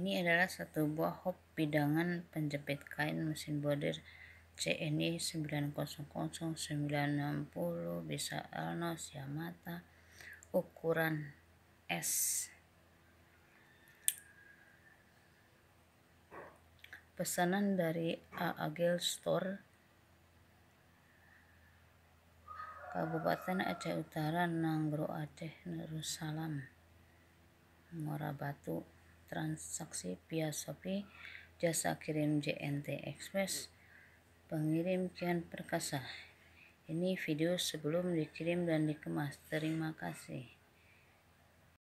Ini adalah satu buah hop bidangan penjepit kain mesin bordir CNI 900 960 bisa Alnos Yamata ukuran S. Pesanan dari Aagel Store Kabupaten Aceh Utara Nanggro Aceh Darussalam Muara Batu transaksi via Shopee, jasa kirim JNT Express, pengirim Kian Perkasa. Ini video sebelum dikirim dan dikemas. Terima kasih.